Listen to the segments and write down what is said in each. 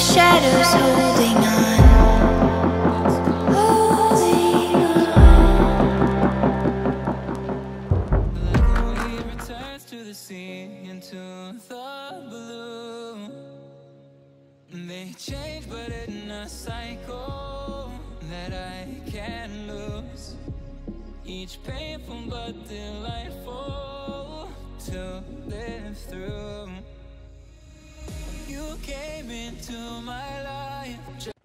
shadows holding on. Holding on. He returns to the sea, into the blue. Change, but in a cycle that I can't lose. Each painful but delightful to live through. Came into my life.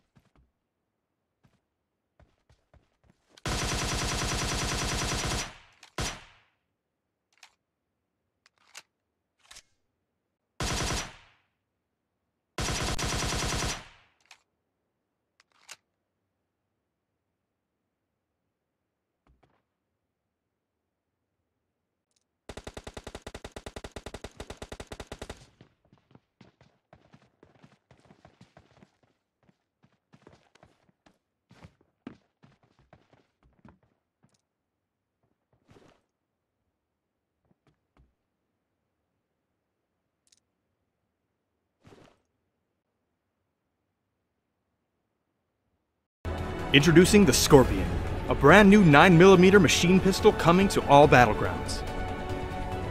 Introducing the Scorpion, a brand new 9mm machine pistol coming to all battlegrounds.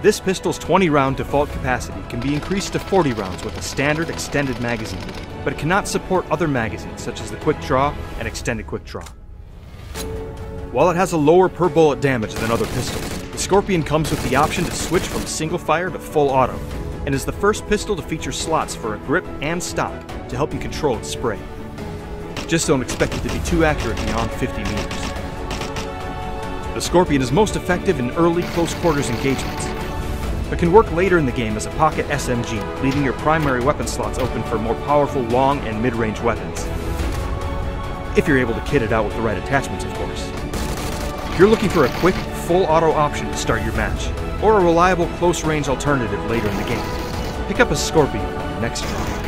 This pistol's 20 round default capacity can be increased to 40 rounds with a standard extended magazine, but it cannot support other magazines such as the Quick Draw and Extended Quick Draw. While it has a lower per bullet damage than other pistols, the Scorpion comes with the option to switch from single fire to full auto, and is the first pistol to feature slots for a grip and stock to help you control its spray. Just don't expect it to be too accurate beyond 50 meters. The Scorpion is most effective in early close quarters engagements, but can work later in the game as a pocket SMG, leaving your primary weapon slots open for more powerful long and mid-range weapons. If you're able to kit it out with the right attachments, of course. If you're looking for a quick, full auto option to start your match, or a reliable close range alternative later in the game, pick up a Scorpion next try.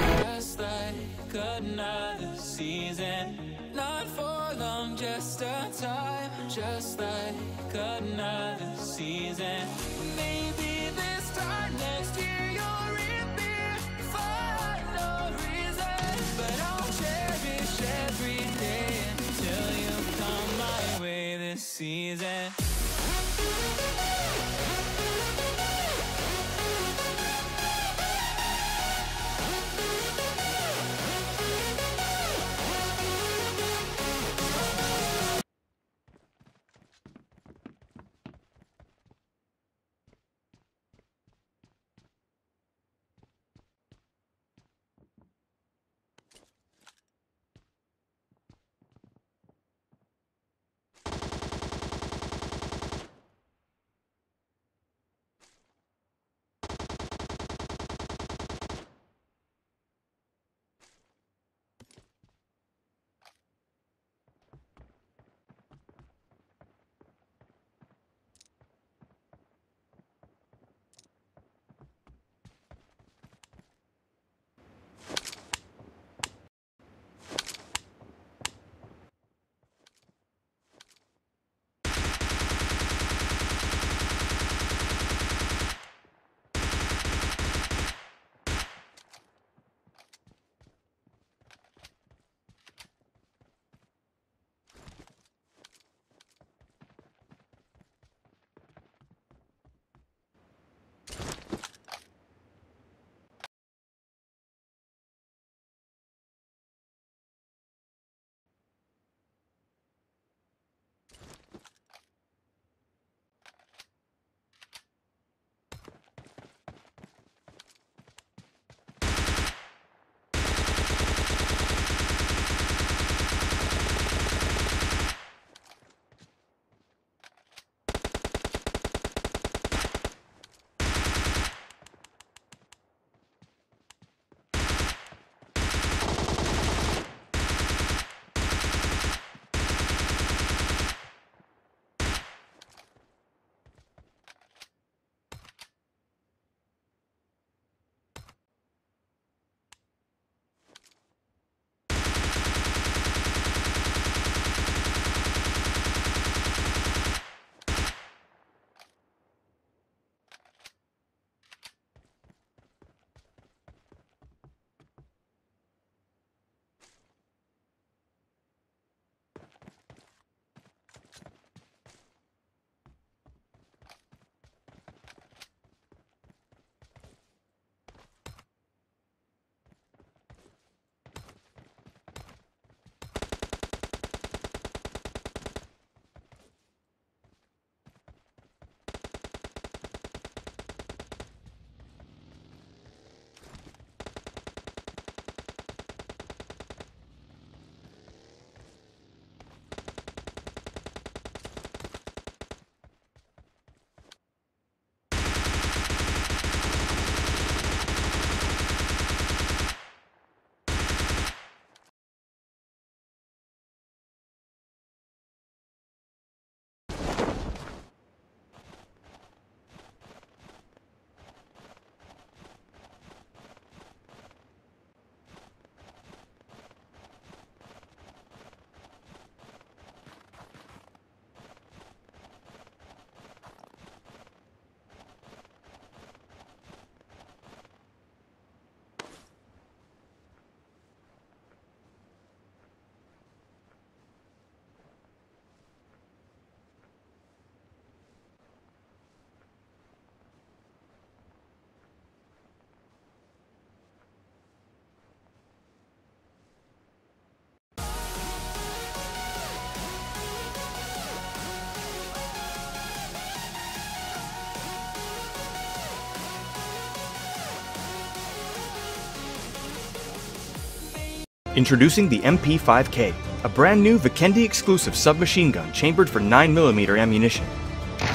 Introducing the MP5K, a brand new Vikendi exclusive submachine gun chambered for 9mm ammunition.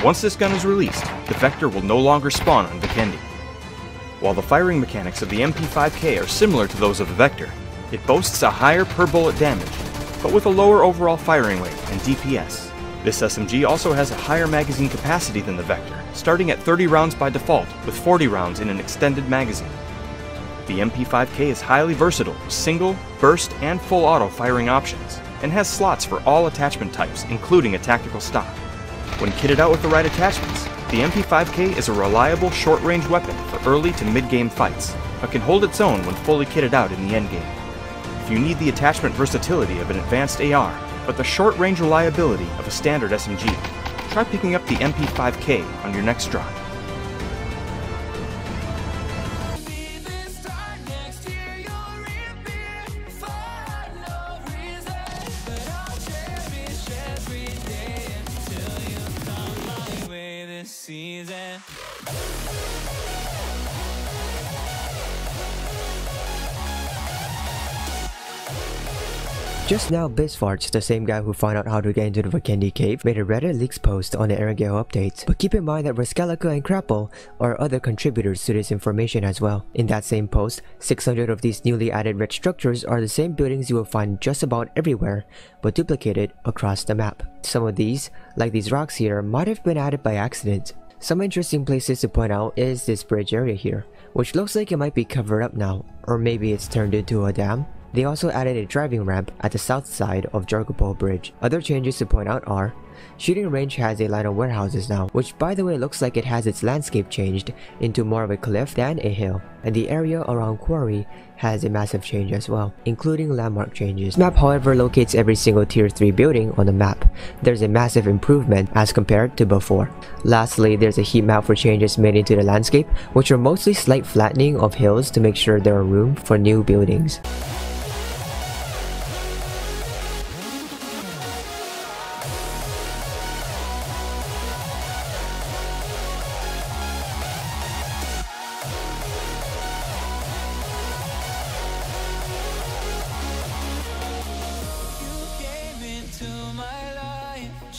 Once this gun is released, the Vector will no longer spawn on Vikendi. While the firing mechanics of the MP5K are similar to those of the Vector, it boasts a higher per bullet damage, but with a lower overall firing rate and DPS. This SMG also has a higher magazine capacity than the Vector, starting at 30 rounds by default, with 40 rounds in an extended magazine. The MP5K is highly versatile with single, burst, and full auto firing options, and has slots for all attachment types, including a tactical stock. When kitted out with the right attachments, the MP5K is a reliable short-range weapon for early to mid-game fights, but can hold its own when fully kitted out in the endgame. If you need the attachment versatility of an advanced AR, but the short-range reliability of a standard SMG, try picking up the MP5K on your next drop. Season. Just now, Bisfarts, the same guy who found out how to get into the Vikendi cave, made a Reddit leaks post on the Erangel update. But keep in mind that Rascalica and Crapple are other contributors to this information as well. In that same post, 600 of these newly added red structures are the same buildings you will find just about everywhere, but duplicated across the map. Some of these, like these rocks here, might have been added by accident. Some interesting places to point out is this bridge area here, which looks like it might be covered up now, or maybe it's turned into a dam. They also added a driving ramp at the south side of Georgopol Bridge. Other changes to point out are Shooting range has a line of warehouses now, which by the way looks like it has its landscape changed into more of a cliff than a hill. And the area around Quarry has a massive change as well, including landmark changes. Map however locates every single tier 3 building on the map. There's a massive improvement as compared to before. Lastly, there's a heat map for changes made into the landscape, which are mostly slight flattening of hills to make sure there are room for new buildings.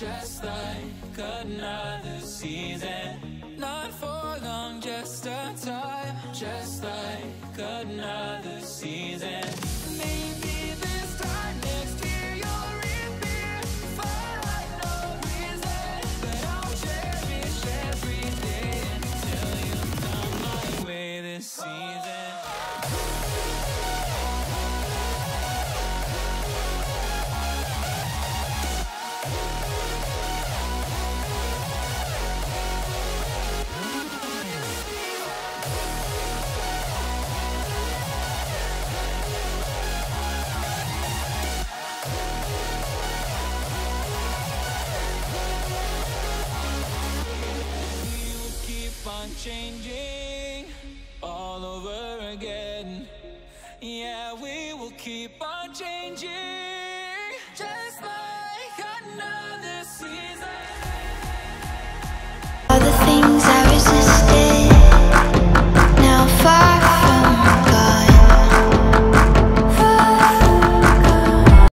Just like another keep on changing